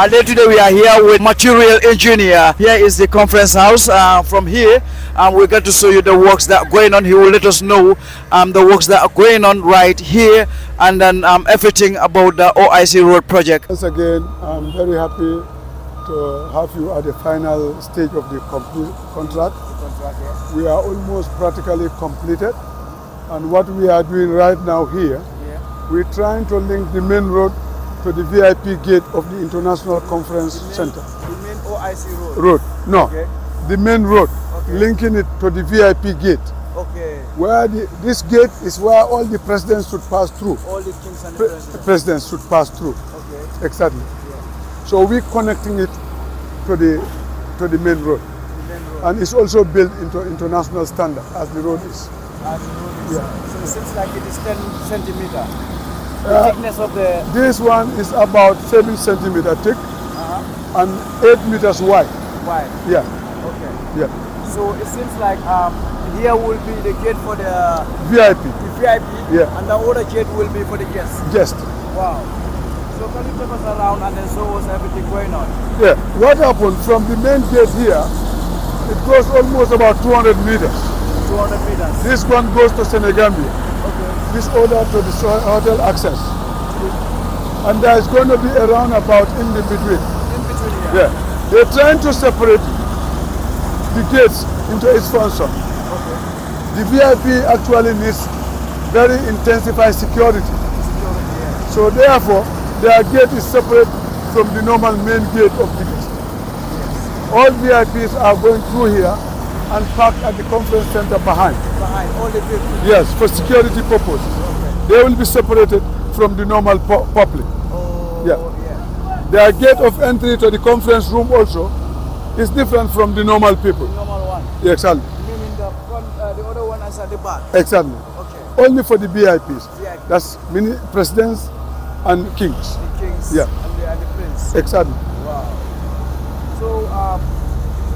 And then today we are here with material engineer. Here is the conference house. Uh, from here, um, we're going to show you the works that are going on. He will let us know um, the works that are going on right here and then um, everything about the OIC road project. Once again, I'm very happy to have you at the final stage of the complete contract. We are almost practically completed. And what we are doing right now here, we're trying to link the main road to the VIP gate of the International Conference Center. The main OIC road. Road, no, Okay. the main road, Okay. linking it to the VIP gate. Okay. Where the, this gate is where all the presidents should pass through. All the kings and the Pre- presidents. presidents should pass through. Okay. Exactly. So we're connecting it to the to the main road, The main road. and it's also built into international standard as the road is. And the road is, Yeah. So it seems like it is 10 centimeter. The Uh, thickness of the. This one is about seven centimeter thick Uh-huh. and eight meters wide. Wide. Yeah, Okay. yeah. So it seems like um, here will be the gate for the, VIP. the VIP, Yeah. and the other gate will be for the guests. Guests. Wow. So can you take us around and then show us everything going on? Yeah. What happened from the main gate here? It goes almost about 200 meters. 200 meters. This one goes to Senegambia. This order to so- hotel access. And there is going to be a roundabout in the between. In between here. Yeah. They're trying to separate the gates into its function. Okay. The VIP actually needs very intensified security. Security here. So therefore, their gate is separate from the normal main gate of the gate. All VIPs are going through here and parked at the conference center behind. Behind all the people. Yes, for security purposes. Okay. They will be separated from the normal pu- public. Oh, Yeah. yeah. Their gate of entry to the conference room also is different from the normal people. Normal one. Yeah, exactly. Meaning the front, uh, the other one is at the back. Exactly. Okay. Only for the VIPs. VIP. That's mini presidents and kings. The kings Yeah. and, the, and the prince. Exactly.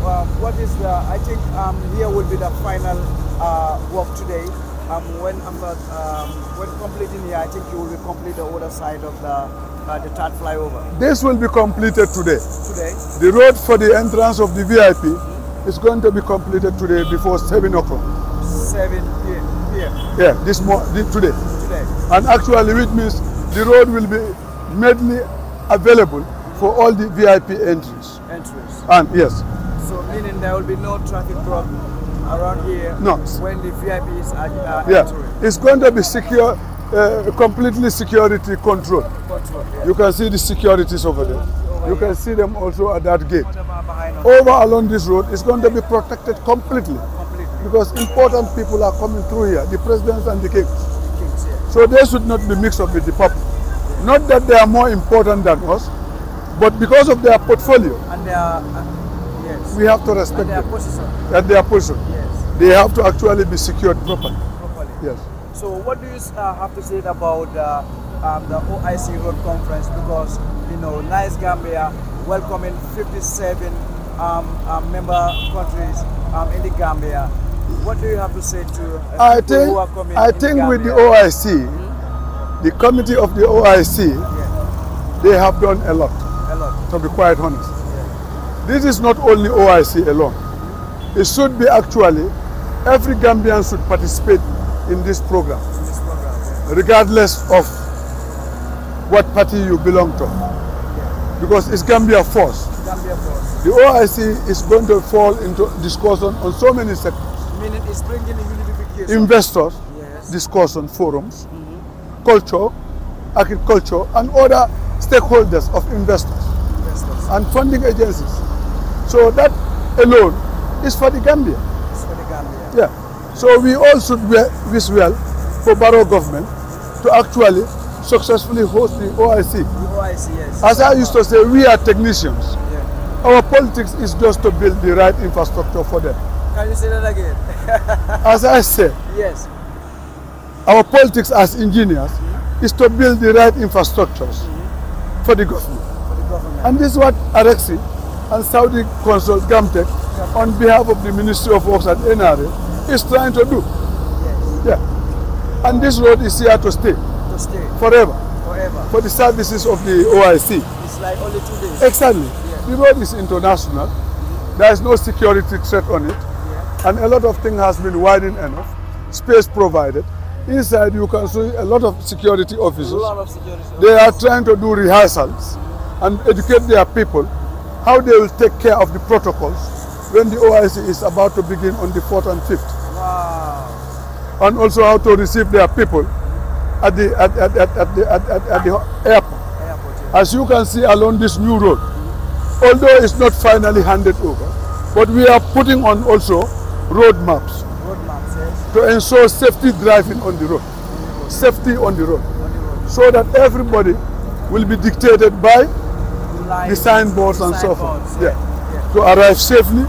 Uh, what is the? I think um, here will be the final uh, work today. Um, when after um, when completing here, I think you will be complete the other side of the uh, the third flyover This will be completed today. today. The road for the entrance of the VIP is going to be completed today before 7 o'clock. 7 p.m. Yeah, this mo- the, today. today. And actually, which means the road will be madely available for all the VIP entries. Entrance. And yes, meaning there will be no traffic problem around here. No. When the VIPs are uh, yeah, entering. it's going to be secure, uh, completely security control. Control. Yeah. You can see the securities over there. You can see them also at that gate. Whatever behind us. Over along this road, it's going to be protected completely Completely. because important people are coming through here, the presidents and the kings. Kings here. So they should not be mixed up with the public. Not that they are more important than us, but because of their portfolio, And they are. We have to respect their them position. at their position. Yes. They have to actually be secured properly. Properly. Yes. So what do you uh, have to say about uh, um, the OIC Road Conference? Because, you know, Nice Gambia welcoming 57 um, um, member countries um, in the Gambia. What do you have to say to uh, I people think who are coming I in think with the? OIC, the committee of the OIC, they have done a lot. a lot. To be quite honest, this is not only OIC alone. It should be actually every Gambian should participate in this program, This program. yeah. regardless of what party you belong to, because it's Gambia first. The OIC is going to fall into discussion on so many sectors. Meaning it's bringing unification. Investors, Yes. discussion forums, mm-hmm. culture, agriculture, and other stakeholders of investors investors. and funding agencies. So that alone is for the Gambia. It's for the Gambia. Yeah. So we all should wish well for Barrow government to actually successfully host the OIC. The OIC, yes. As I used to say, we are technicians. Yeah. Our politics is just to build the right infrastructure for them. Can you say that again? As I say, yes. our politics as engineers is to build the right infrastructures mm-hmm. for the government. For the government. And this is what Arezki and Saudi Consult Gamtech, on behalf of the Ministry of Works and NRA, is trying to do. yes. Yeah. And this road is here to stay To stay forever forever. for the services of the OIC. It's like only two days. Exactly. The road is international. There is no security threat on it. Yeah. And a lot of things has been widened enough, space provided. Inside you can see a lot of security A officers. lot of security. They are trying to do rehearsals and educate their people how they will take care of the protocols when the OIC is about to begin on the 4th and 5th. Wow. And also how to receive their people at the, at, at, at, at the, at, at, the airport. Airport. Yeah. As you can see along this new road, although it's not finally handed over, but we are putting on also road maps Road maps. Yes. to ensure safety driving on the road, safety on the road, On the road. so that everybody will be dictated by Lines, the signboards and so forth. Yeah. Yeah. To arrive safely,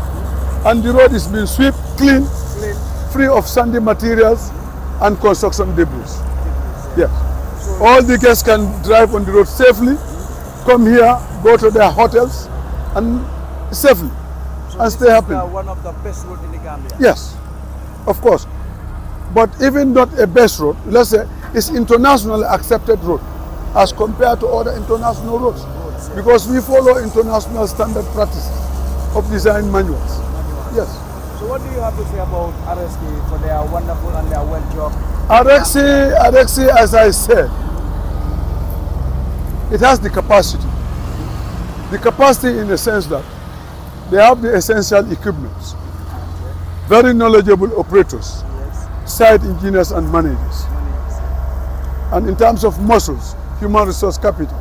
and the road is being swept clean, Clean. free of sandy materials and construction debris. Yes. So All the guests can drive on the road safely, come here, go to their hotels, and safely, so and stay happy. uh, one of the best road in the Gambia. Yes, of course. But even not a best road, let's say it's internationally accepted road as compared to other international roads. Because we follow international standard practices of design manuals. Yes. So what do you have to say about RSK for their wonderful and their well job? Arezki, Arezki, as I said, it has the capacity. The capacity in the sense that they have the essential equipments, very knowledgeable operators, Yes. site engineers and managers. And in terms of muscles, human resource capital,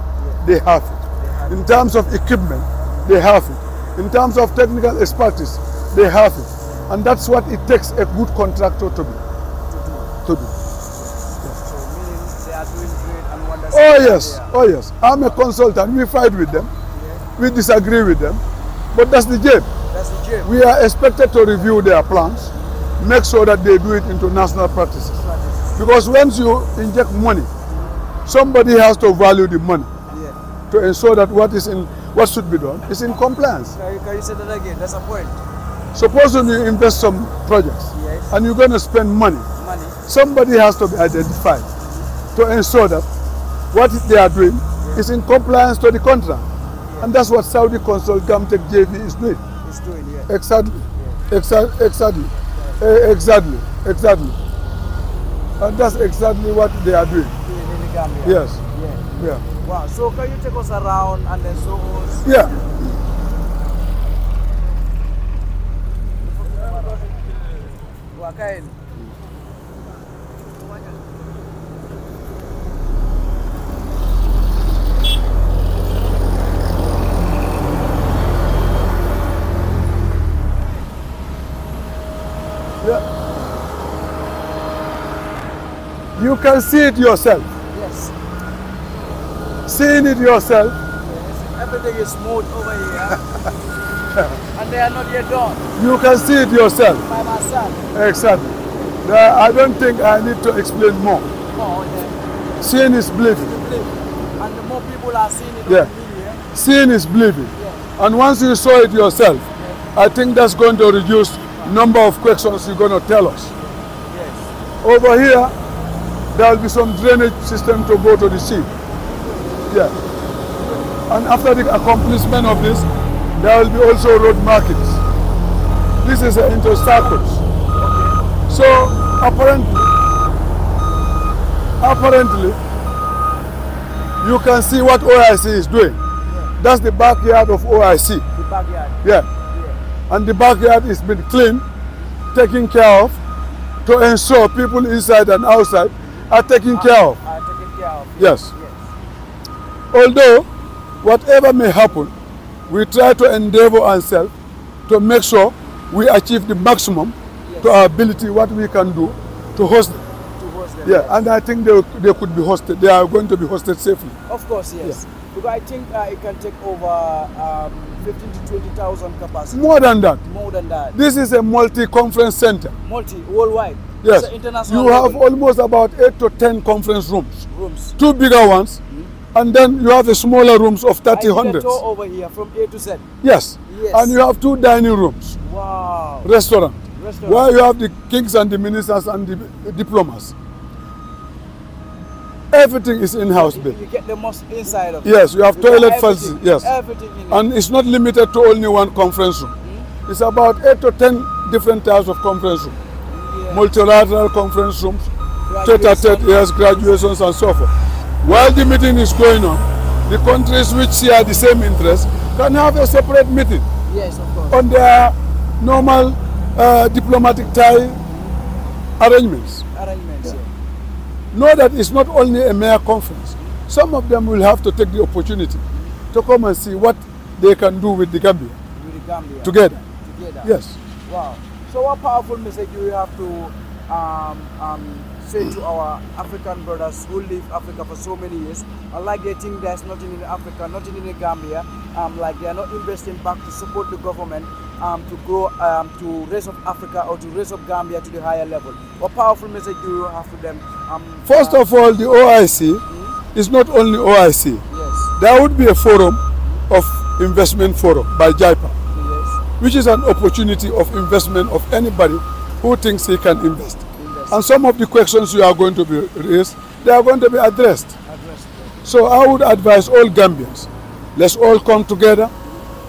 they have it. In terms of equipment, they have it. In terms of technical expertise, they have it. And that's what it takes a good contractor to be. To do. So oh, meaning they are doing great and wonders. Oh yes, oh yes. I'm a consultant. We fight with them. Yeah. We disagree with them. But that's the game. That's the gym. We are expected to review their plans, make sure that they do it into national practices. Because once you inject money, somebody has to value the money. To ensure that what is in what should be done is in compliance. Can you, can you say that again? That's a point. Supposing you invest some projects Yes. and you're going to spend money, Money. somebody has to be identified to ensure that what they are doing is in compliance to the contract. And that's what Saudi Consult Gamtech JV is doing. It's doing yeah. Exactly. Exactly. Exactly. Eh, Exactly. Exactly. And that's exactly what they are doing. Doing in the Gambia. Yes. Yeah. Wow. So can you take us around and then show us? Yeah. Yeah. You can see it yourself. Seeing it yourself, yes. Everything is smooth over here. and they are not yet done. you can see it yourself. By myself. Exactly. I don't think I need to explain more. Oh, yeah. Seeing is believing. And the more people are seeing it Yeah. media, Seeing is believing. yeah. And once you saw it yourself, I think that's going to reduce number of questions you're going to tell us. Yes. Over here, there will be some drainage system to go to the sea. Yeah. And after the accomplishment of this, there will be also road markings. This is uh, into circles. So apparently, apparently, you can see what OIC is doing. That's the backyard of OIC. The backyard. Yeah. Yeah. And the backyard is been cleaned, taken care of, to ensure people inside and outside are taken care of. Are taken care of. Yes. Yes. Although, whatever may happen, we try to endeavor ourselves to make sure we achieve the maximum to our ability what we can do to host them. To host them. Yeah, and I think they, they could be hosted. They are going to be hosted safely. Of course, yes. Because I think uh, it can take over um, 15 to 20,000 capacity. More than that, More than that. this is a multi-conference center. Multi, worldwide. Yes, international you have almost about eight to ten conference rooms. rooms. two bigger ones, and then you have the smaller rooms of 30 I did a hundreds. over here from A to Z. Yes. Yes. And you have two dining rooms, Wow. restaurant, Restaurant. where you have the kings and the ministers and the diplomats. Everything is in-house built. you get the most inside of it. Yes, you have You toilet facilities. Yes. Everything in it. And it's not limited to only one conference room. Mm-hmm. It's about eight to ten different types of conference rooms. Yeah. Multilateral conference rooms, tete-a-tete, yes, graduations and so forth. While the meeting is going on, the countries which share the same interest can have a separate meeting Yes, of course. on their normal uh, diplomatic tie arrangements. Arrangements. Yeah. Know that it's not only a mere conference. Some of them will have to take the opportunity to come and see what they can do with the Gambia With the Gambia. together. Together. Yes. Wow. So what powerful message do you have to um, um, say to our African brothers who live Africa for so many years and like they think there's nothing in Africa, nothing in the Gambia, um, like they are not investing back to support the government um, to grow, um, to raise up Africa or to raise up Gambia to the higher level. What powerful message do you have for them? Um, First uh, of all, the OIC is not only OIC. yes, There would be a forum of investment forum by GIEPA, yes, which is an opportunity of investment of anybody who thinks he can invest. And some of the questions you are going to be raised, they are going to be addressed. address. So I would advise all Gambians, let's all come together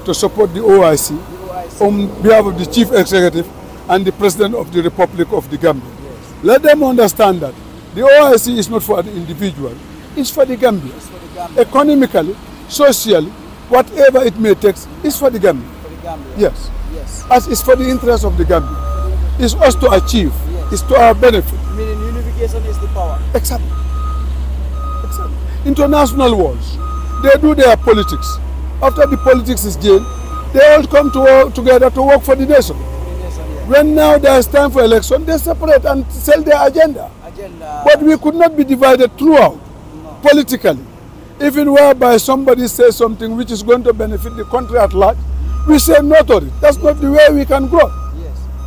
to support the OIC The OIC. on behalf of the Chief Executive and the President of the Republic of the Gambia. yes, Let them understand that the OIC is not for the individual, it's for the Gambians. it's for the Gambia. Economically, socially, whatever it may take, it's for the Gambia. For the Gambia. Yes. Yes. As it's for the interest of the Gambia. It's us to achieve. It's to our benefit. Meaning unification is the power. Exactly. Exactly. International wars, they do their politics. After the politics is gained, they all come to work together to work for the nation. The nation, yeah. When now there's time for election, they separate and sell their agenda. Agenda. But we could not be divided throughout, No. politically. Even whereby somebody says something which is going to benefit the country at large, we say no to it. That's not the way we can grow.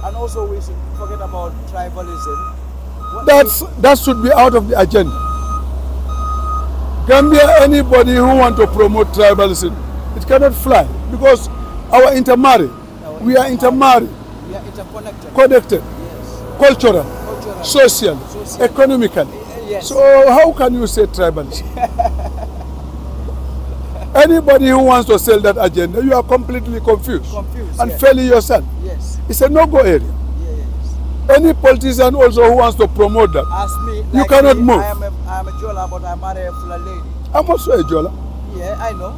And also we should forget about tribalism. What That's, that should be out of the agenda. Gambia, anybody who want to promote tribalism, it cannot fly because our intermarry, Our we are intermarried, we are interconnected. connected, yes. cultural, Cultural. social, Social. economically. yes. So how can you say tribalism? Anybody who wants to sell that agenda, you are completely confused, Confused, and yeah. failing yourself. yes. It's a no-go area. Yes. Any politician also who wants to promote that, As me, You cannot me, move. I am a, I am a Jola, but I marry a Fula lady. I'm also a Jola, Yeah, I know.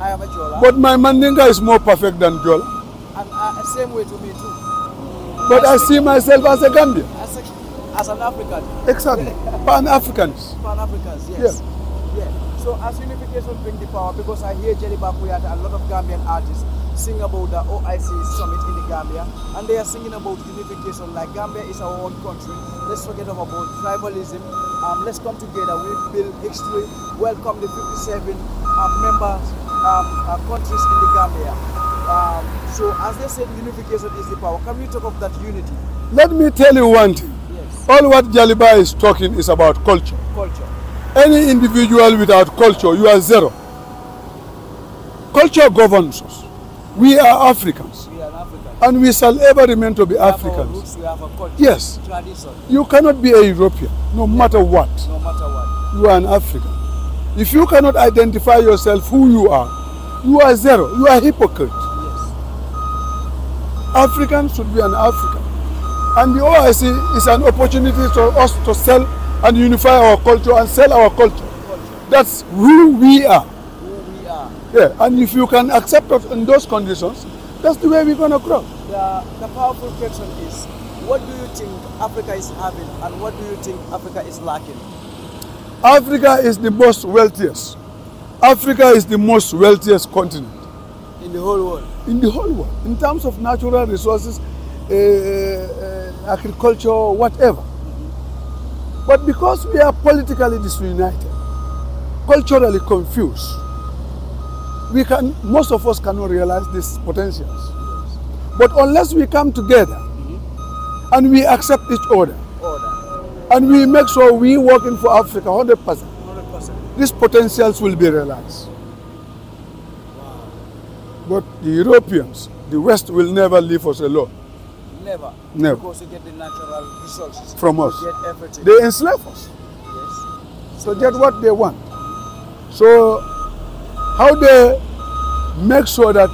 I am a Jola. but my Mandinga is more perfect than Jola. and uh, same way to me too. But I see myself as a Gambian. As, a, as an African, Exactly. Pan-Africans. Pan Africans, yes. Yeah. So as unification bring the power, because I hear Jaliba Kuyateh, a lot of Gambian artists sing about the OIC summit in the Gambia, and they are singing about unification. Like Gambia is our own country. Let's forget about tribalism. Um, let's come together. We build history. Welcome the 57 um, members um, uh, countries in the Gambia. Um, so as they said, unification is the power. Can we talk of that unity? Let me tell you one thing. Yes. All what Jaliba is talking is about culture. Culture. Any individual without culture, you are zero. Culture governs us. We are Africans, We are African. and we shall ever remain to be We Africans. roots, we have a culture. Yes. Tradition. You cannot be a European, no matter what. No matter what. You are an African. If you cannot identify yourself who you are, you are zero. You are a hypocrite. Yes. African should be an African. And the OIC is an opportunity for us to sell and unify our culture and sell our culture. That's who we are. Who we are. Yeah. And if you can accept us in those conditions, that's the way we're going to grow. The, the powerful question is, what do you think Africa is having and what do you think Africa is lacking? Africa is the most wealthiest. Africa is the most wealthiest continent In the whole world. in the whole world in terms of natural resources, uh, uh, agriculture, whatever. But because we are politically disunited, culturally confused, we can most of us cannot realize these potentials. But unless we come together and we accept each other Order. and we make sure we working for Africa 100%, 100%. these potentials will be realized. But the Europeans, the West will never leave us alone Never. Never. Because you get the natural resources. from us. You get everything. They enslave us. yes. So get what they want. So how they make sure that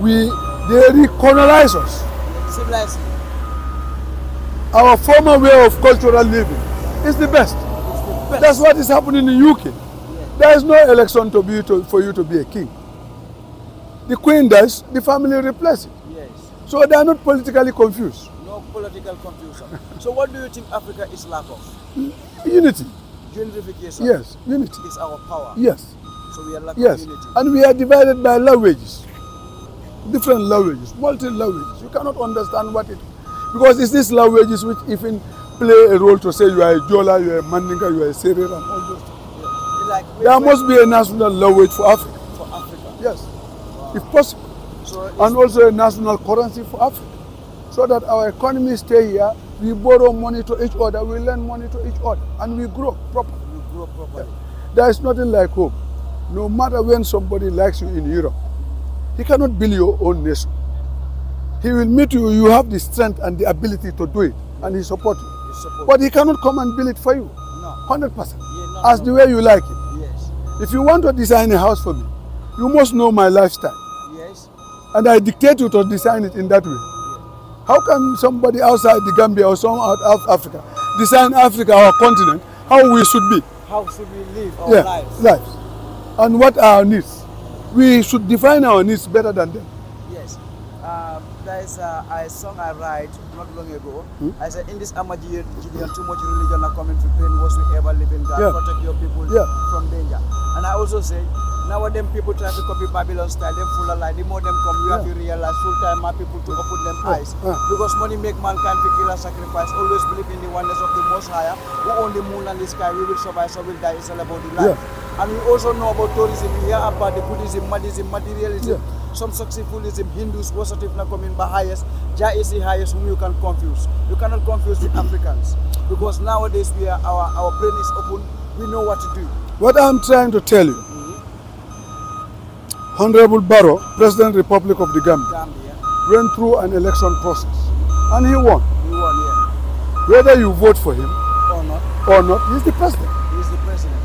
we they recolonize us. Civilized. Our former way of cultural living is the best. The best. That's what is happening in the UK. There is no election to be to, for you to be a king. The queen dies, the family replaces it. So they are not politically confused. No political confusion. so what do you think Africa is lack of? Unity, Unification. yes, unity, Is our power. yes, So we are lack yes. of unity. And we are divided by languages, different languages, multi languages. You cannot understand what it, because it's these languages which even play a role to say you are a Jola, you are a Mandinka, you are a Serer, and all those things. Yeah. Like There must be a national language for Africa, for Africa. yes, if possible. So and also a national currency for Africa. So that our economy stay here, we borrow money to each other, we lend money to each other, and we grow properly. we grow properly. There is nothing like home. No matter when somebody likes you in Europe, he cannot build your own nation. He will meet you, you have the strength and the ability to do it, and he support you. Support. But he cannot come and build it for you, no. 100%, Yeah, no, as no. the way you like it. Yes. If you want to design a house for me, you must know my lifestyle. And I dictate you to design it in that way. How can somebody outside the Gambia or some out of Africa design Africa, our continent, how we should be? How should we live our yeah, lives? lives. And what are our needs? We should define our needs better than them. Yes. Um, there is a, a song I write not long ago. Hmm? I said, in this Amaji Gideon, too much religion are coming to pain. brainwash we ever live in God. Yeah. Protect your people Yeah. from danger. And I also say, now them people try to copy Babylon style, them full of lie. The more them come, you have to realize full time my people to open them Yeah. eyes. Yeah. Because money make mankind to kill and sacrifice. Always believe in the oneness of the Most Higher, who own the moon and the sky. We will survive, so we'll die. It's all about the life. And we also know about tourism. We hear about the Buddhism, Madism, materialism. Yeah. Some successfulism, Hindus, worship Nakomin Bahayas, Jah is the highest whom you can confuse. You cannot confuse the Africans. Because nowadays we are our, our brain is open, we know what to do. What I'm trying to tell you, Honorable Barrow, President Republic of the Gambia, Gambia, went through an election process and he won. He won yeah. Whether you vote for him Or not, or not, he's the president. he's the president.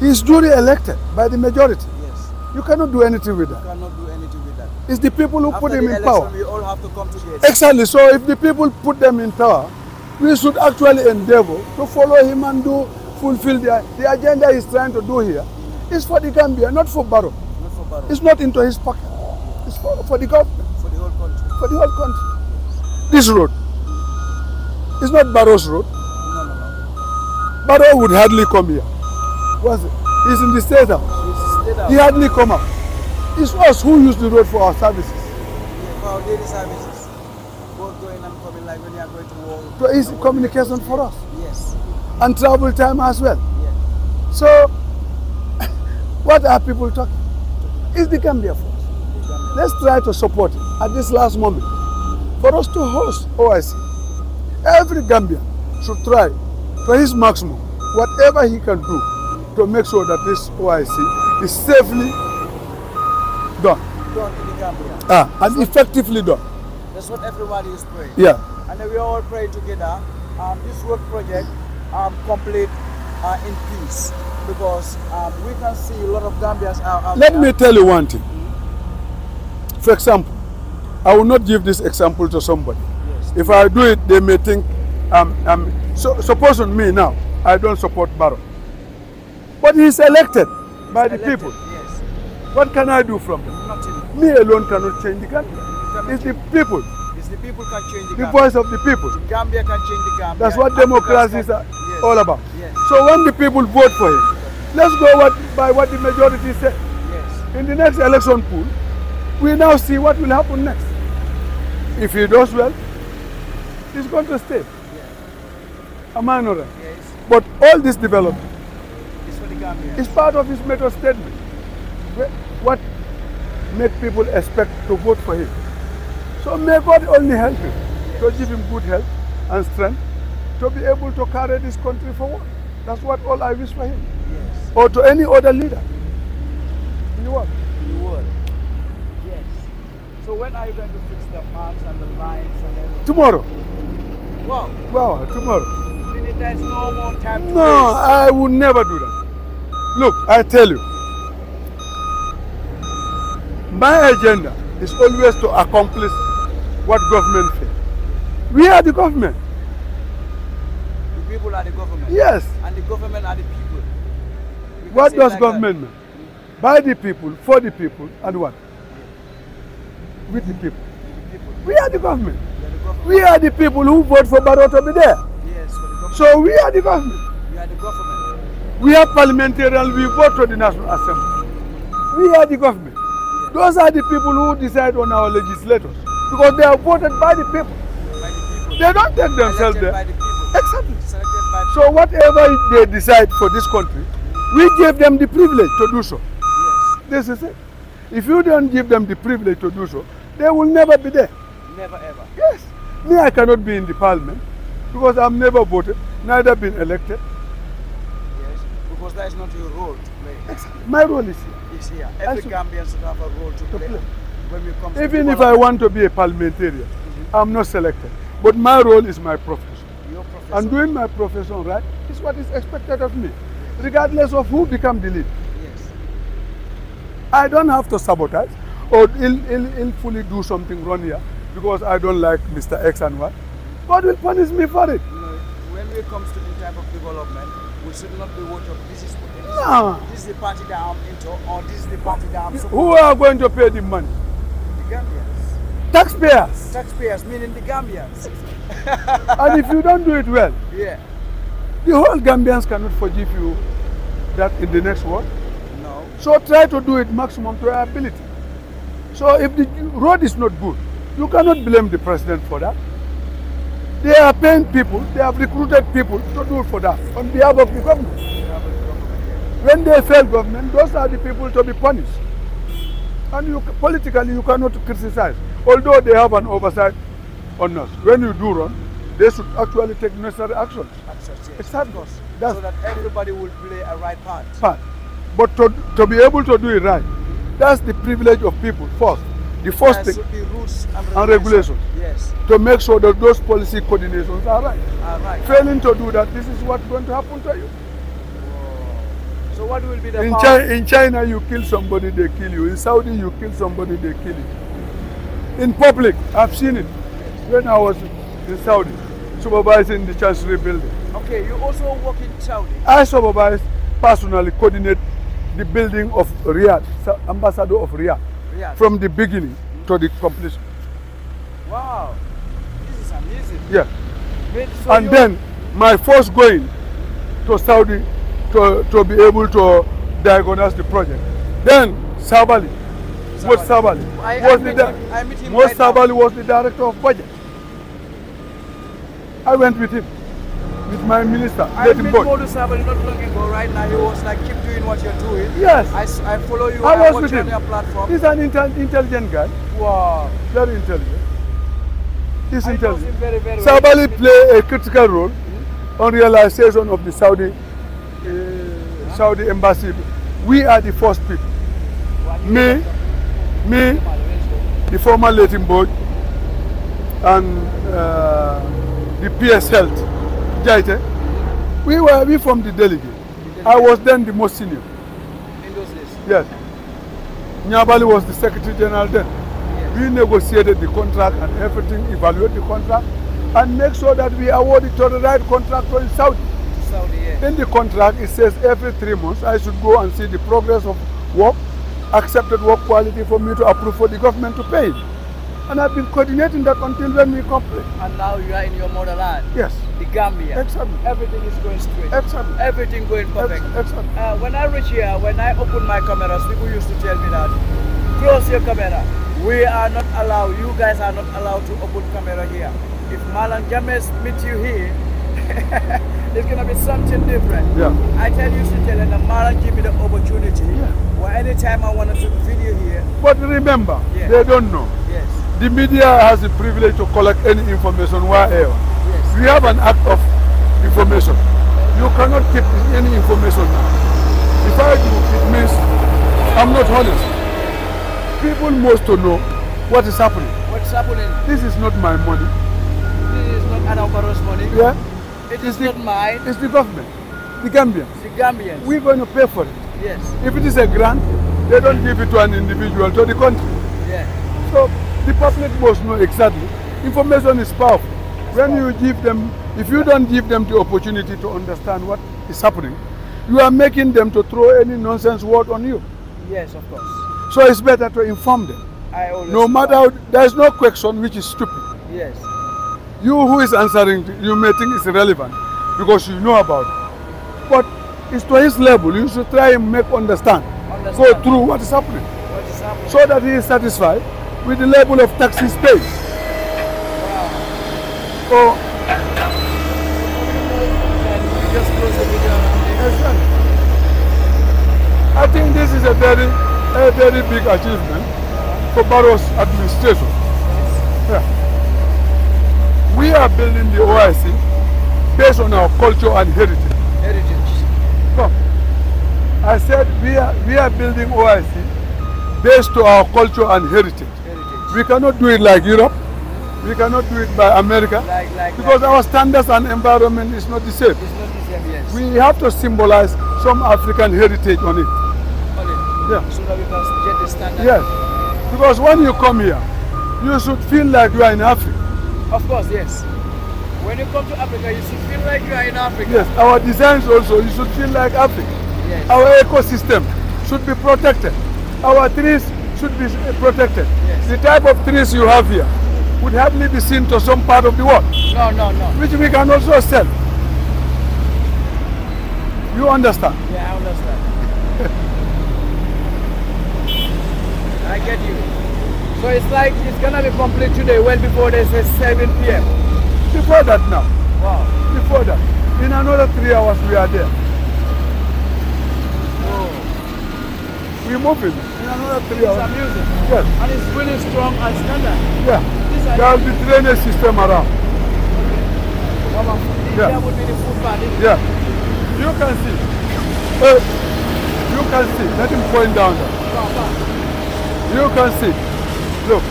He's duly elected by the majority. Yes. You cannot do anything with that. You Cannot do anything with that. It's the people who After put him in power. we all have to come together. Exactly. So if the people put them in power, we should actually endeavor to follow him and do fulfill the, the agenda he's trying to do here. It's for the Gambia, not for Barrow. Barrow, It's not into his pocket. It's for, for the government, for the whole country. for the whole country. This road It's not Barrow's road. No, no, no. Barrow would hardly come here. Was it? He's in the state house. Stayed out He hardly come up. It's us who use the road for our services. for our daily services. Both going and coming like when you are going to war. So it's communication for us. Yes. And travel time as well. Yes. So, what are people talking? It's the Gambia for us. Let's try to support it at this last moment. For us to host OIC, every Gambian should try to his maximum, whatever he can do to make sure that this OIC is safely done Done in the Gambia. ah, and effectively done. That's what everybody is praying. Yeah. And we all pray together. Um, this work project um, complete uh, in peace because um, we can see a lot of Gambians are out Let me tell you one thing. For example, I will not give this example to somebody. Yes. If I do it, they may think, um, um, so, suppose on me now, I don't support Barrow. But he's elected by the Elected, people. Yes. What can I do from them? Nothing. Me alone cannot change the Gambia. cannot It's the people, It's the people can change the, the voice of the people. The Gambia can change the Gambia. That's what democracy is uh, all about. Yes. So when the people vote for him, let's go what, by what the majority said. Yes. In the next election pool, we now see what will happen next. If he does well, he's going to stay. Am I not right? Yes. But all this development It's for the Gambia. is part of his method statement. What make people expect to vote for him? So may God only help him to give him good health and strength to be able to carry this country forward. That's what all I wish for him. Or to any other leader in the world. In the world. Yes. So when are you going to fix the marks and the lines and everything? Tomorrow. Wow. Wow, tomorrow. There's no more time to No, waste. I will never do that. Look, I tell you, my agenda is always to accomplish what government says. We are the government. The people are the government. Yes. And the government are the people. What does like government mean? By the people, for the people, and what? With the people. The people. We are the government. We are the government. We are the people who vote for Barrow to be there. Yes, the. So we are the government. we are the government. We are parliamentarians, we vote for the National Assembly. We are the government. Those are the people who decide on our legislators because they are voted by the people. By the people. They don't take themselves Elected by there. the people. Exactly. By the So whatever they decide for this country, we gave them the privilege to do so. Yes. This is it. If you don't give them the privilege to do so, they will never be there. Never ever. Yes. Me, I cannot be in the parliament because I'm never voted, neither been elected. Yes. Because that is not your role to play. Exactly. My role is here. It's here. Every Gambian should have a role to, play. play. When we come to Even if I want to be a parliamentarian, mm-hmm. I'm not selected. But my role is my profession. Your professor. And doing my profession right is what is expected of me, regardless of who become the lead. Yes. I don't have to sabotage or ill, ill, illfully do something wrong here because I don't like Mr. X and Y. God will punish me for it. You know, when it comes to the type of development, we should not be watching. This is this, is- No. this is the party that I'm into, or this is the party that I'm supporting. Who are going to pay the money? The Gambians. Taxpayers. Taxpayers, meaning the Gambians. and if you don't do it well, Yeah. The whole Gambians cannot forgive you that in the next world. No. So try to do it maximum to your ability. So if the road is not good, you cannot blame the president for that. They are paying people, they have recruited people to do it for that on behalf of the government. When they fail government, those are the people to be punished. And you, politically, you cannot criticize. Although they have an oversight on us. When you do wrong, they should actually take necessary actions. Yes. Exactly. That's- so that everybody will play a right part. part. But to, to be able to do it right, that's the privilege of people first. The first thing, be rules and And regulations. regulations. Yes. to make sure that those policy coordinations are right. All right. Failing to do that, this is what's going to happen to you. So what will be the In China, in China, you kill somebody, they kill you. In Saudi, you kill somebody, they kill you. In public, I've seen it when I was in Saudi, supervising the Chancery building. Okay, you also work in Saudi. I supervise, personally coordinate the building of Riyadh, ambassador of Riyadh, Riyadh. from the beginning to the completion. Wow. This is amazing. Yeah. So and then my first going to Saudi to, to be able to diagnose the project. Then Sabally, Sabally. Sabally, I- I was the him- I meet him right now. Was the director of budget. I went with him, with my minister, I him met. Modou Sabally not long ago. Right now, he was like, keep doing what you're doing. Yes. I follow you. I was watch with you on him. your platform. He's an intel- intelligent guy, wow. very intelligent. He's I intelligent. him very, very well. Sabally play a critical role on realization of the Saudi uh, Saudi embassy. We are the first people. Me, me, the former Latin board, and uh, the PS Health, Jaite. We were we from the delegate. I was then the most senior. In those days. Yes. Nyabali was the secretary general then. We negotiated the contract and everything, evaluate the contract, and make sure that we award it to the right contractor in Saudi. Saudi, yeah. In the contract, it says every three months I should go and see the progress of work, accepted work quality for me to approve for the government to pay. And I've been coordinating that until when we complete. And now you are in your motherland, Yes, the Gambia. exactly. Everything is going straight. Exactly. Everything going perfect. Exactly. Uh, when I reach here, when I open my cameras, people used to tell me that close your camera. We are not allowed. You guys are not allowed to open camera here. If Malan James meet you here, it's gonna be something different. Yeah. I tell you, to tell and Malan give me the opportunity. Yeah. Or anytime I want to take video here, But remember, Yeah. they don't know. The media has the privilege to collect any information wherever. yes. We have an act of information. You cannot keep any information now. If I do, it means I'm not honest. People must to know what is happening. What's happening? This is not my money. This is not Barros money. Yeah? It It's is the- not mine. It's the government, the Gambians. The Gambians. We're going to pay for it. yes. If it is a grant, they don't give it to an individual, to the country. Yeah. So the public must know exactly. Information is powerful. When you give them, if you don't give them the opportunity to understand what is happening, you are making them to throw any nonsense word on you. Yes, of course. So it's better to inform them. I always. No matter, how, there is no question which is stupid. Yes. You who is answering, you may think it's irrelevant because you know about it. But it's to his level. You should try and make understand. Go Understand. through what is happening What is happening? so that he is satisfied with the level of taxes paid. Wow. So, And we just close the video around here. I think this is a very, a very big achievement for Barrow's administration. Yeah. We are building the OIC based on our culture and heritage. Heritage. Come. I said we are, we are building OIC based on our culture and heritage. We cannot do it like Europe. We cannot do it by America Like, like, because like, our standards and environment is not the same. it's not the same, yes. We have to symbolize some African heritage on it. Only. Yeah. So that we can get the standard. Yes. Because when you come here, you should feel like you are in Africa. Of course, yes. When you come to Africa, you should feel like you are in Africa. Yes. Our designs also, you should feel like Africa. Yes. Our ecosystem should be protected. Our trees should be protected. The type of trees you have here would hardly be seen to some part of the world, No, no, no. which we can also sell. You understand? Yeah, I understand. I get you. So it's like it's gonna be complete today, well before they say 7 p.m. Before that now, Wow. before that, in another three hours we are there. We move in. Another three it's hours. amusing. Yes. And it's really strong and standard. Yeah. There will be drainage system around. Mama, Yeah. There would be the food party. Yeah. You can see. Uh, you can see. Let him point down there. You can see. Look.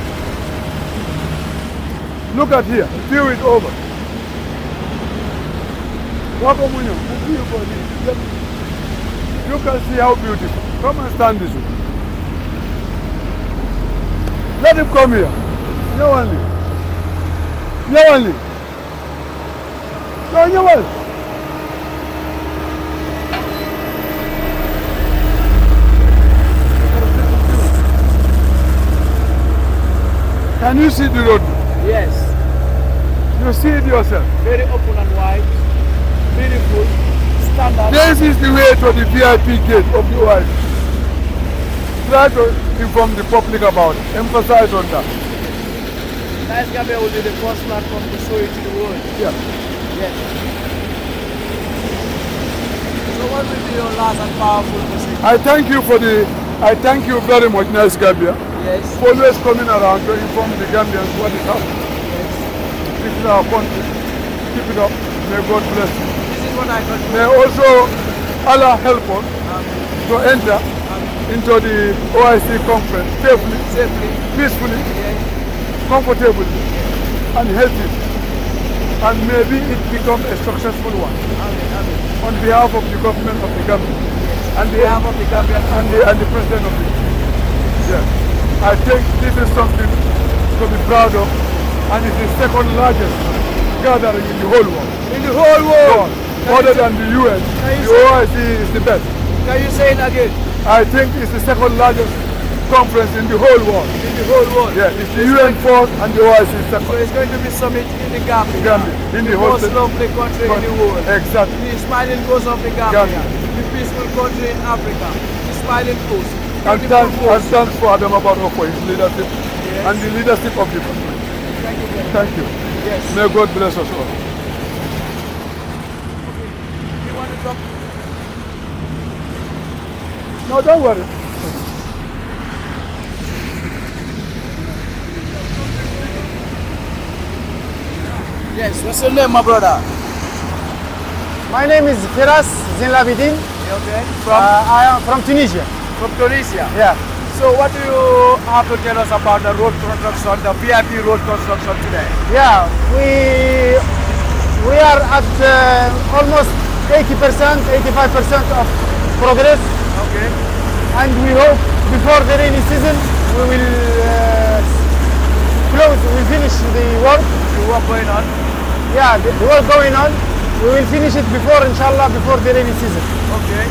Look at here. View it over. View for this. You can see how beautiful. Come and stand this way. Let him come here. Nyawali. Nyawali. No, Nyawali. Can you see the road? Yes. You see it yourself. Very open and wide. Beautiful. Standard. This is the way to the VIP gate of the OIC. Try to inform the public about it. Emphasize on that. Nice Gambia will be the first platform to show it to the world. Yeah. Yes. So what will be your last and powerful message? I thank you for the. I thank you very much, Nice Gambia, Yes. for always coming around to inform the Gambians what is happening. Yes. This is our country. Keep it up. May God bless you. This is what I got. May also Allah help us Um, to enter into the OIC conference safely, safely. peacefully, Yes. comfortably, and healthy. And maybe it become a successful one Amen. Amen. on behalf of the government of the Gambia and On the, behalf of the Gambian and the, and the president of the Yes. I think this is something to be proud of and it's the second largest gathering in the whole world. In the whole world. Other than the UN, you the OIC is the best. Can you say it again? I think it's the second largest conference in the whole world. In the whole world. Yeah, it's the UN first and the OIC So it's going to be summit in the Gambia. Gambia, in the the most lovely country in the world. Exactly. The smiling coast of the Gambia. Gambia. The peaceful country in Africa. The smiling coast. And thanks, and thanks for Adama Barrow for his leadership Yes. and the leadership of the country. Thank you. Thank you. Yes. May God bless us all. You want to talk? No, don't worry. Yes. What's your name, my brother? My name is Firas Zinlabidin. Okay? Uh, I am from Tunisia. From Tunisia. Yeah. So what do you have to tell us about the road construction, the VIP road construction today? Yeah, we we are at uh, almost 80%, 85% of progress, Okay. and we hope before the rainy season we will uh, close, we finish the work. The work going on. Yeah, the, work going on. We will finish it before, inshallah, before the rainy season. Okay.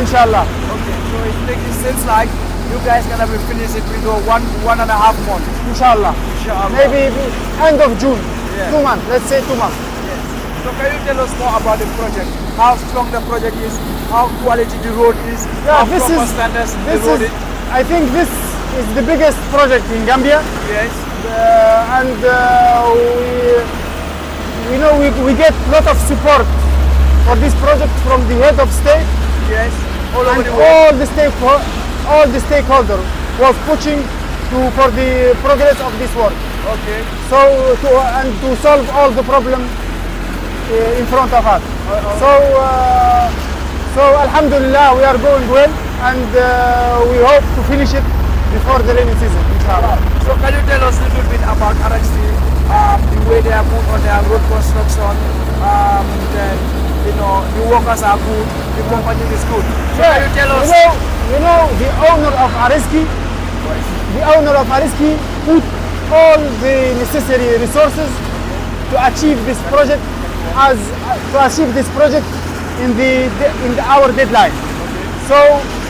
Inshallah. Okay. So it, it seems like you guys gonna be finished it with one one and a half month. Inshallah. Inshallah. Maybe end of June. Yeah. Two months. Let's say two months. Yes. So can you tell us more about the project? How strong the project is, how quality the road is, Yeah, how this proper is standards this is. is. I think this is the biggest project in Gambia, Yes. uh, and uh, we, we know we, we get lot of support for this project from the head of state Yes. All and the all the stake all the stakeholder was pushing to for the progress of this work. Okay. So to, and to solve all the problem uh, in front of us. So uh, so Alhamdulillah we are going well and uh, we hope to finish it before the rainy season. Inshallah. So can you tell us a little bit about Arezki, um, the way they are moving on their road construction, um, then, you know, the workers are good, the company is good. So can you tell us? You know, you know the owner of Arezki, the owner of Arezki put all the necessary resources to achieve this project as to achieve this project in the in the, our deadline. So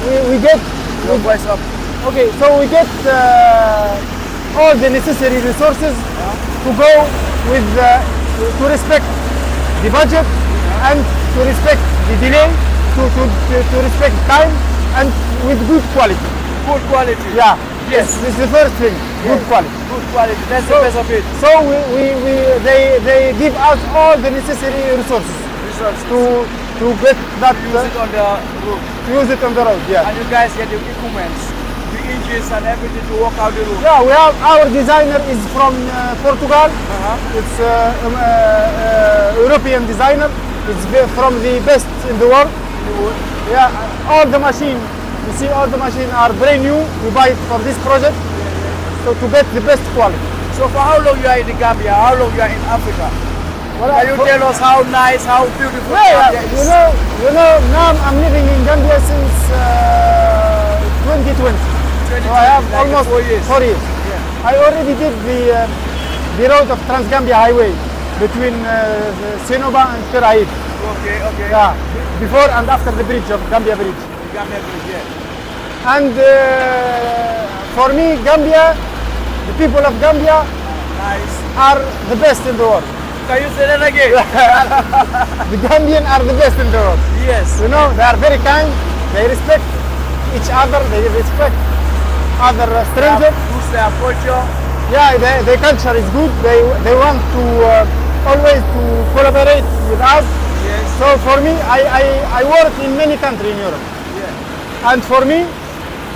we, we get Your voice up. okay. So we get uh, all the necessary resources to go with uh, to respect the budget and to respect the delay, to, to, to, respect time and with good quality. Good quality. Yeah. Yes. This is the first thing. Good quality. Good quality. That's So- the best of it. So we, we, we they they give us all the necessary resources Results. to to get that Use it uh, on the road. use it on the road. Yeah. And you guys get the equipment, the engines and everything to walk out the road. Yeah, we have our designer is from uh, Portugal. Uh-huh. It's uh, um, uh, uh, European designer. It's from the best in the world. Yeah, all the machine. You see, all the machine are brand new. We buy it for this project. So to get the best quality. So for how long you are in the Gambia? How long you are in Africa? Can you tell us how nice, how beautiful Yeah, Gambia yeah, you know, you know, now I'm living in Gambia since uh, 2020. So I have like almost four years. Four years. Yeah. I already did the uh, the road of Trans-Gambia Highway between uh, Senoba and Keur Ayib. Okay, okay. Yeah, before and after the bridge of Gambia Bridge. Gambia Bridge, yeah. And uh, for me, Gambia, the people of Gambia Nice. are the best in the world. Can you say that again? The Gambian are the best in the world. yes. You know, they are very kind. They respect each other. They respect other strangers. Their culture? Yeah, they, their culture is good. They they want to uh, always to collaborate with us. Yes. So for me, I, I, I work in many countries in Europe, Yeah. and for me,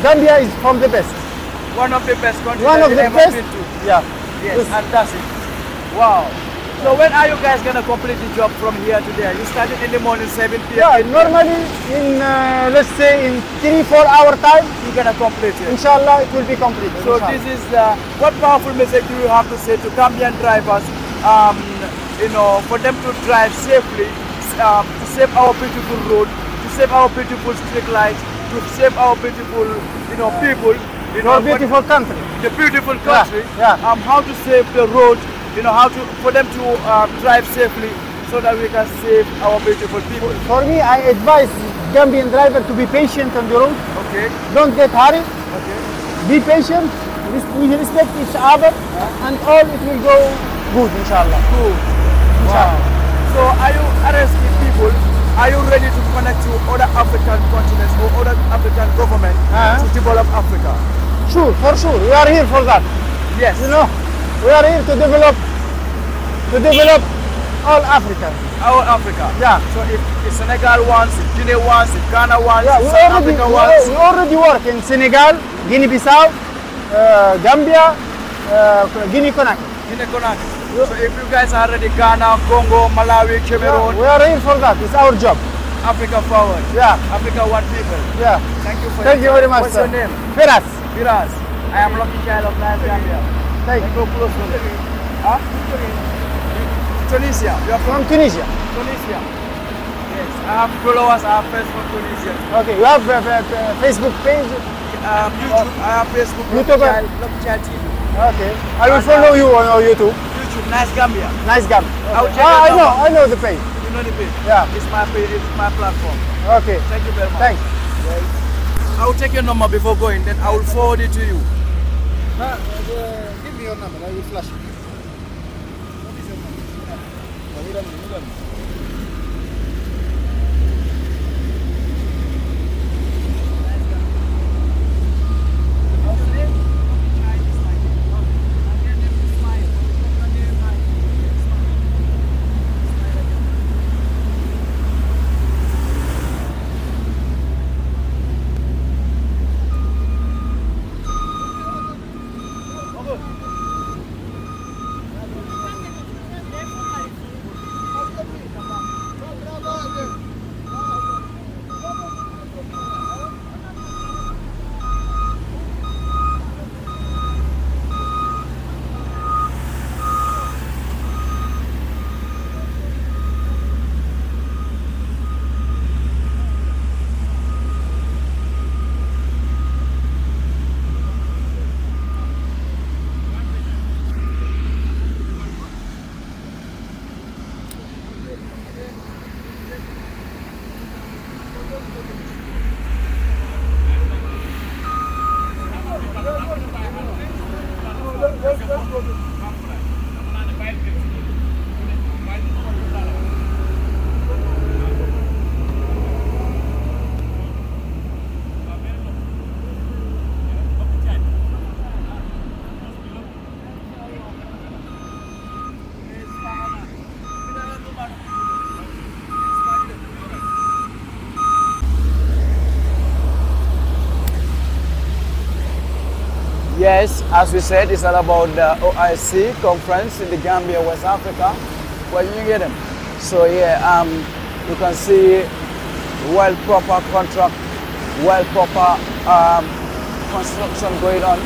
Gambia is from the best. One of the best countries One of the best. Yeah. Yes, Yes. fantastic. Wow. So when are you guys gonna complete the job from here to there? You started in the morning, 7 p.m. Yeah. Normally, in uh, let's say in three four hour time, You're gonna complete it. inshallah, it will be complete. So inshallah. this is uh, what powerful message do you have to say to Gambian drivers? Um, you know, for them to drive safely, um, to save our beautiful road, to save our beautiful street lights, to save our beautiful, you know, people. You know, what- beautiful country. the beautiful country. Yeah, yeah. Um, how to save the road. You know, how to for them to um, drive safely so that we can save our beautiful people. For me, I advise Gambian driver to be patient on the road. Okay. Don't get hurried. Okay. Be patient. We respect each other, and all it will go good, inshallah. Cool. Wow. So are you arresting people, are you ready to connect to other African continents or other African government Uh-huh. to develop Africa? Sure, for sure. We are here for that. Yes. You know, we are here to develop, to develop all Africa. our Africa. Yeah. So if, if Senegal wants, if Guinea wants, if Ghana wants, Yeah, if we South already, Africa wants, we already work in Senegal, Guinea-Bissau, uh, Gambia, uh, Guinea-Conakry. Guinea Conakry. So if you guys are ready, Ghana, Congo, Malawi, Yeah, Cameroon, we are here for that. It's our job. Africa forward. Yeah, Africa one people. yeah. Thank you for Thank you very much, What's sir. your name? Firas. Firas. I am lucky child of Nigeria. Thank you. Go close. Huh? Tunisia. You are from From Tunisia. Tunisia. Yes. I have followers. I have friends from Tunisia. Okay, you have a, a- a Facebook page? Um, YouTube. I have Facebook. YouTube. Local Child, Local Child TV. Okay. I will follow you on your YouTube. YouTube. Nice Gambia. Nice gum. I'll check Ah, I know, I know the page. You know the page. Yeah. It's my page. It's my platform. Okay. Thank you very much. Thanks. I will take your number before going. Then I will forward it to you. Uh, uh, give me your number, I will flash it. Yes, as we said, it's all about the OIC conference in the Gambia, West Africa. Where you get them. So yeah, um, you can see well proper contract, well proper um, construction going on.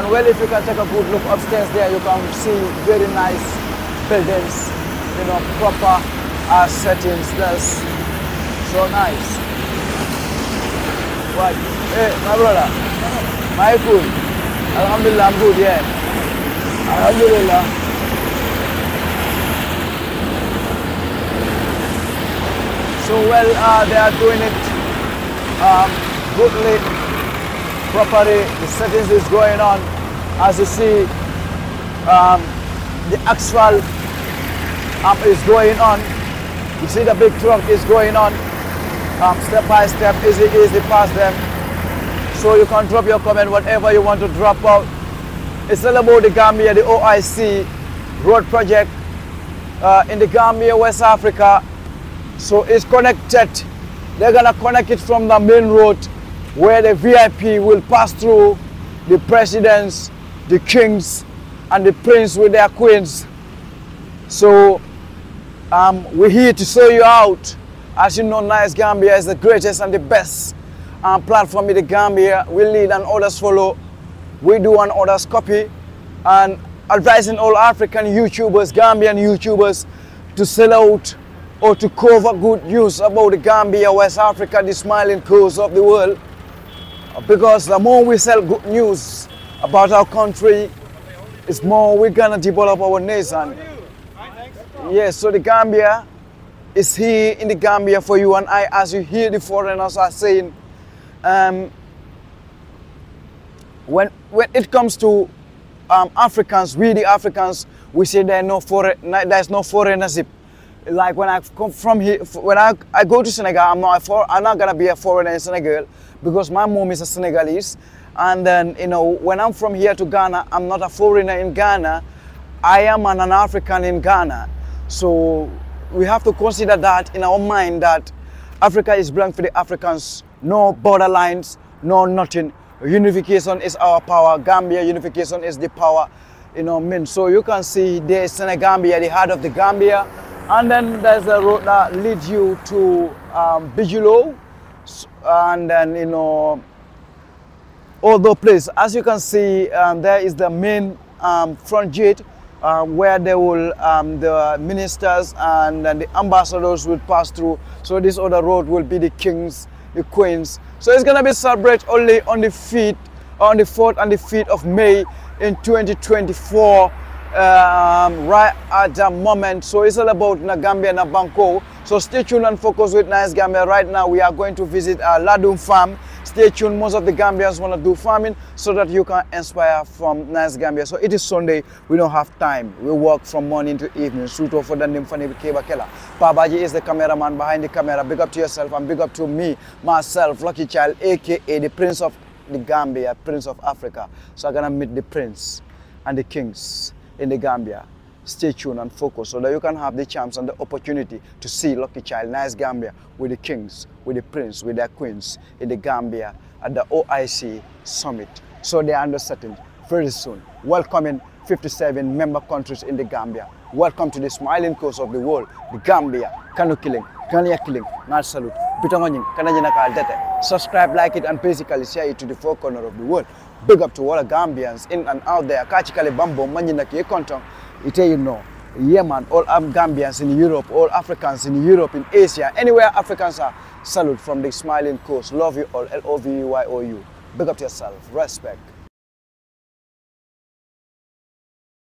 And well, if you can take a good look upstairs there, you can see very nice buildings, you know, proper uh, settings. That's so nice. What? Hey, my brother. My good. Alhamdulillah, I'm good, yeah. Alhamdulillah. So well, uh, they are doing it um, goodly, properly. The settings is going on. As you see, um, the actual um, is going on. You see the big truck is going on. Um, step by step, easy, easy past them. So you can drop your comment, whatever you want to drop out. It's all about the Gambia, the OIC road project uh, in the Gambia, West Africa. So it's connected. They're gonna connect it from the main road where the VIP will pass through the presidents, the kings, and the prince with their queens. So um, we're here to show you out. As you know, Nice Gambia is the greatest and the best um, platform in the Gambia. We lead and others follow. We do and others copy. And advising all African YouTubers, Gambian YouTubers, to sell out or to cover good news about the Gambia, West Africa, the smiling coast of the world. Because the more we sell good news about our country, it's more we're gonna develop our nation. Yes, so the Gambia is here in the Gambia for you and I, as you hear the foreigners are saying, um, when when it comes to um, Africans, we the Africans, we say there no foreign, there's no foreignership. Like when I come from here, when I, I go to Senegal, I'm not for, I'm not gonna be a foreigner in Senegal because my mom is a Senegalese, and then you know when I'm from here to Ghana, I'm not a foreigner in Ghana. I am an, an African in Ghana. So we have to consider that in our mind that Africa is belong for the Africans. No borderlines, no nothing. Unification is our power. Gambia unification is the power. You know, mean. So you can see there's Senegambia, the heart of the Gambia, and then there's a road that leads you to um, and then you know all the place. As you can see, um, there is the main um, front gate um, where they will, um, the ministers and, and, the ambassadors will pass through. So this other road will be the kings, the queens. So it's gonna be celebrated only on the feet, on the 4th and the 5th of May in 2024, um, right at the moment. So it's all about Nagambia and Nabanko. So stay tuned and focus with Nice Gambia. Right now we are going to visit uh, Ladum Farm. Stay tuned. Most of the Gambians want to do farming so that you can inspire from Nice Gambia. So it is Sunday. We don't have time. We work from morning to evening. Suto for the Nimfani Keba Kela. Babaji is the cameraman behind the camera. Big up to yourself and big up to me, myself, Lucky Child, aka the Prince of the Gambia, Prince of Africa. So I'm gonna meet the Prince and the Kings in the Gambia. Stay tuned and focus so that you can have the chance and the opportunity to see Lucky Child, Nice Gambia, with the Kings, with the Prince, with their Queens in the Gambia at the OIC Summit. So they are under setting very soon. Welcoming 57 member countries in the Gambia. Welcome to the smiling coast of the world, the Gambia. Kanu killing, Kanya killing, not salute. Bitangoning, Kanajina Dete. Subscribe, like it, and basically share it to the four corner of the world. Big up to all the Gambians in and out there. Kachikale Bambo, Manjina Konton. It you know. Yeah, man, all Gambians in Europe, all Africans in Europe, in Asia, anywhere Africans are, salute from the smiling coast. Love you all, L-O-V-E-Y-O-U. Big up to yourself. Respect.